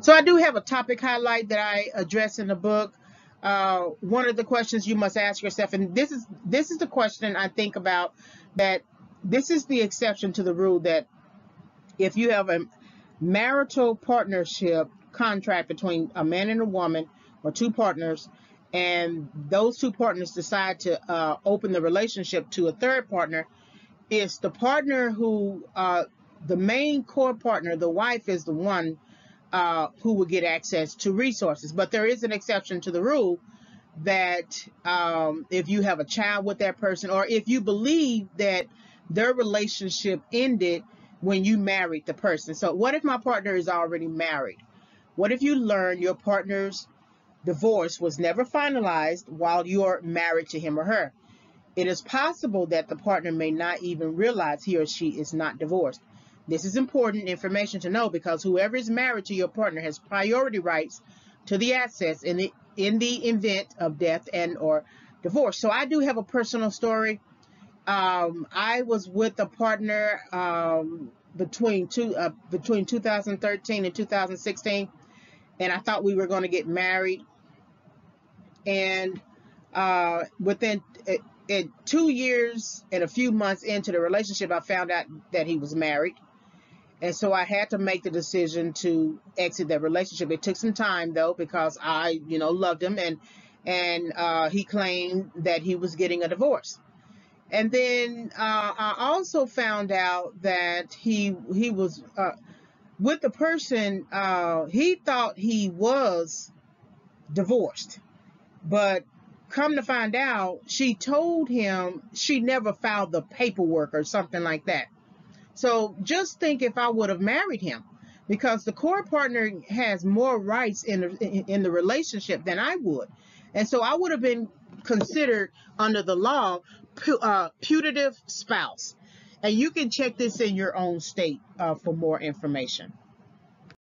So I do have a topic highlight that I address in the book. Uh, one of the questions you must ask yourself, and this is this is the question I think about that this is the exception to the rule that if you have a marital partnership contract between a man and a woman or two partners and those two partners decide to uh, open the relationship to a third partner it's the partner who uh, the main core partner the wife is the one uh, who will get access to resources but there is an exception to the rule that um, if you have a child with that person or if you believe that their relationship ended when you married the person. So what if my partner is already married? What if you learn your partner's divorce was never finalized while you're married to him or her? It is possible that the partner may not even realize he or she is not divorced. This is important information to know because whoever is married to your partner has priority rights to the assets in the in the event of death and or divorce. So I do have a personal story um, I was with a partner um, between two uh, between 2013 and 2016, and I thought we were going to get married. And uh, within it, it, two years and a few months into the relationship, I found out that he was married, and so I had to make the decision to exit that relationship. It took some time though because I, you know, loved him, and and uh, he claimed that he was getting a divorce. And then uh, I also found out that he he was uh, with the person. Uh, he thought he was divorced, but come to find out, she told him she never filed the paperwork or something like that. So just think if I would have married him, because the core partner has more rights in the in the relationship than I would, and so I would have been considered under the law pu- uh, putative spouse. And you can check this in your own state uh, for more information.